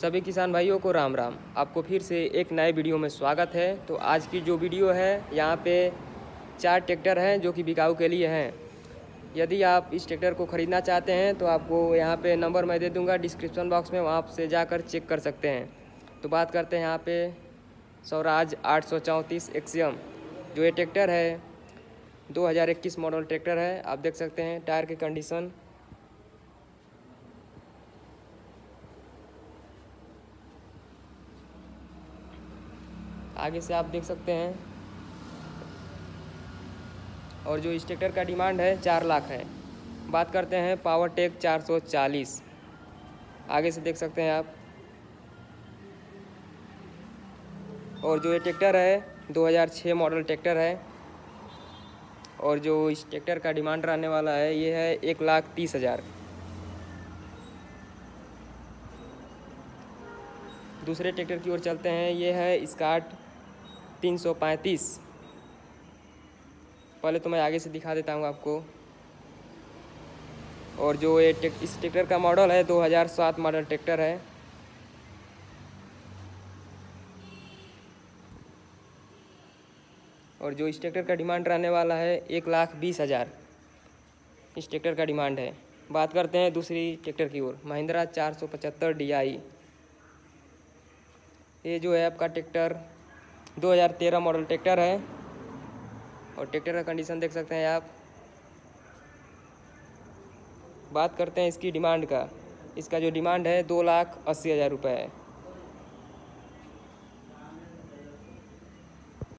सभी किसान भाइयों को राम राम। आपको फिर से एक नए वीडियो में स्वागत है। तो आज की जो वीडियो है, यहाँ पे चार ट्रैक्टर हैं जो कि बिकाऊ के लिए हैं। यदि आप इस ट्रैक्टर को ख़रीदना चाहते हैं तो आपको यहाँ पे नंबर मैं दे दूँगा, डिस्क्रिप्शन बॉक्स में वहाँ से जाकर चेक कर सकते हैं। तो बात करते हैं यहाँ पे स्वराज आठ सौ जो ये ट्रैक्टर है। 2021 मॉडल ट्रैक्टर है। आप देख सकते हैं टायर की कंडीशन। आगे से आप देख सकते हैं। और जो इस ट्रैक्टर का डिमांड है, चार लाख है। बात करते हैं पावर टेक 440 आगे से देख सकते हैं आप। और जो ये ट्रैक्टर है 2006 मॉडल ट्रैक्टर है। और जो इस ट्रैक्टर का डिमांड रहने वाला है, ये है एक लाख तीस हज़ार। दूसरे ट्रैक्टर की ओर चलते हैं, ये है स्काट तीन सौ पैंतीस। पहले तो मैं आगे से दिखा देता हूँ आपको। और जो ये टेक, इस ट्रैक्टर का मॉडल है 2007 मॉडल ट्रैक्टर है। और जो इस ट्रैक्टर का डिमांड रहने वाला है एक लाख बीस हज़ार। इस ट्रैक्टर का डिमांड है। बात करते हैं दूसरी ट्रैक्टर की ओर महिंद्रा चार सौ पचहत्तर डी आई। ये जो है आपका ट्रैक्टर 2013 मॉडल ट्रैक्टर है। और ट्रैक्टर का कंडीशन देख सकते हैं आप। बात करते हैं इसकी डिमांड का। इसका जो डिमांड है, दो लाख अस्सी हज़ार रुपये है।